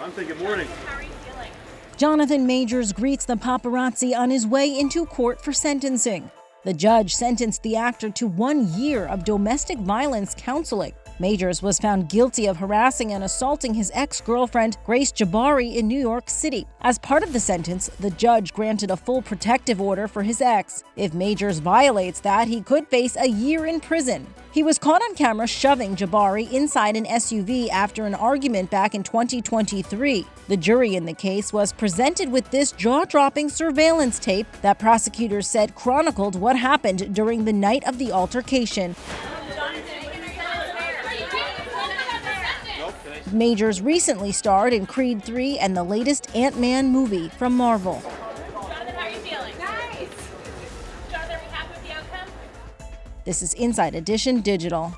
I'm thinking morning. Jonathan Majors greets the paparazzi on his way into court for sentencing. The judge sentenced the actor to one year of domestic violence counseling. Majors was found guilty of harassing and assaulting his ex girlfriend, Grace Jabbari, in New York City. As part of the sentence, the judge granted a full protective order for his ex. If Majors violates that, he could face a year in prison. He was caught on camera shoving Jabbari inside an SUV after an argument back in 2023. The jury in the case was presented with this jaw dropping surveillance tape that prosecutors said chronicled what happened during the night of the altercation. Majors recently starred in Creed 3 and the latest Ant Man movie from Marvel. This is Inside Edition Digital.